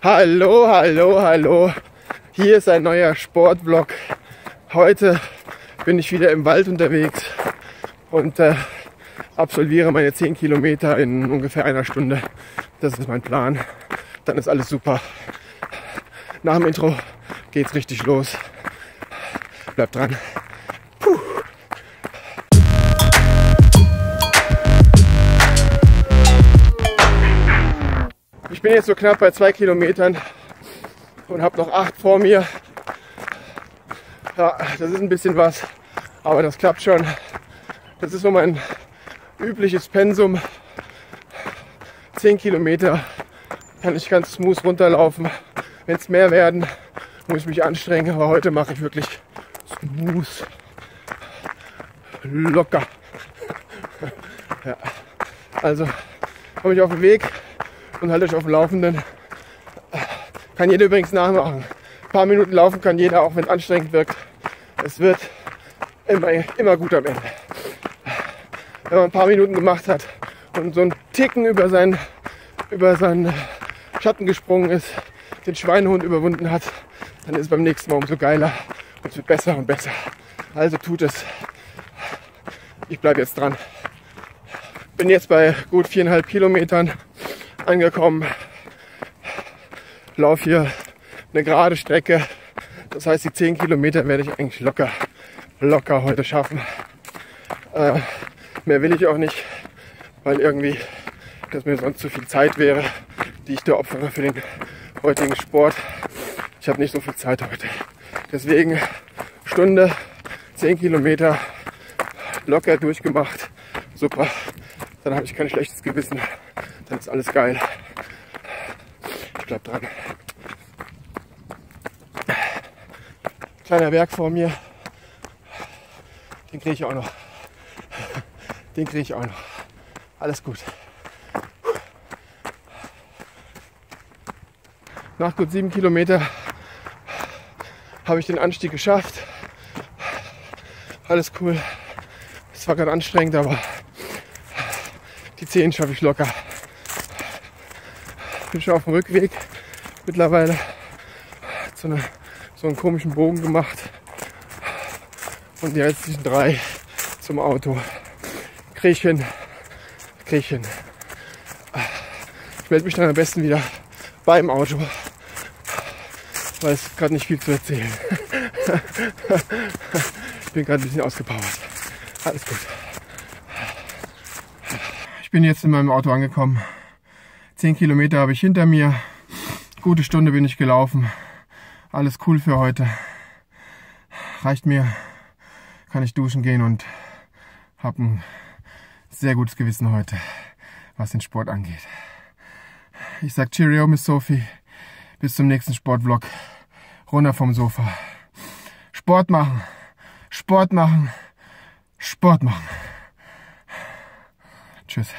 Hallo, hallo, hallo. Hier ist ein neuer Sportvlog. Heute bin ich wieder im Wald unterwegs und äh, absolviere meine 10 Kilometer in ungefähr einer Stunde. Das ist mein Plan. Dann ist alles super. Nach dem Intro geht's richtig los. Bleibt dran. Ich bin jetzt so knapp bei zwei Kilometern und habe noch acht vor mir. Ja, das ist ein bisschen was, aber das klappt schon. Das ist so mein übliches Pensum. Zehn Kilometer kann ich ganz smooth runterlaufen. Wenn es mehr werden, muss ich mich anstrengen, aber heute mache ich wirklich smooth, locker. Ja. Also komme ich auf den Weg und halte euch auf dem Laufenden. Kann jeder übrigens nachmachen. Ein paar Minuten laufen kann jeder, auch wenn es anstrengend wirkt. Es wird immer, immer gut am Ende. Wenn man ein paar Minuten gemacht hat und so einen Ticken über seinen, über seinen Schatten gesprungen ist, den Schweinehund überwunden hat, dann ist es beim nächsten Mal umso geiler und es wird besser und besser. Also tut es. Ich bleibe jetzt dran. Bin jetzt bei gut viereinhalb Kilometern angekommen. Lauf hier eine gerade Strecke. Das heißt, die 10 Kilometer werde ich eigentlich locker, locker heute schaffen. Äh, mehr will ich auch nicht, weil irgendwie das mir sonst zu viel Zeit wäre, die ich da opfere für den heutigen Sport. Ich habe nicht so viel Zeit heute. Deswegen Stunde, 10 Kilometer locker durchgemacht. Super. Dann habe ich kein schlechtes Gewissen. Dann ist alles geil. Ich bleib dran. Kleiner Berg vor mir. Den kriege ich auch noch. Den kriege ich auch noch. Alles gut. Nach gut sieben Kilometer habe ich den Anstieg geschafft. Alles cool. Es war gerade anstrengend, aber die 10 schaffe ich locker. Bin schon auf dem Rückweg mittlerweile. So, eine, so einen komischen Bogen gemacht. Und die drei zum Auto. Ich hin. Ich melde mich dann am besten wieder beim Auto. Weil es gerade nicht viel zu erzählen. ich bin gerade ein bisschen ausgepowert. Alles gut. Ich bin jetzt in meinem Auto angekommen. Zehn Kilometer habe ich hinter mir. Gute Stunde bin ich gelaufen. Alles cool für heute. Reicht mir. Kann ich duschen gehen und habe ein sehr gutes Gewissen heute, was den Sport angeht. Ich sag Cheerio, Miss Sophie. Bis zum nächsten Sportvlog. Runter vom Sofa. Sport machen. Sport machen. Sport machen. Tschüss.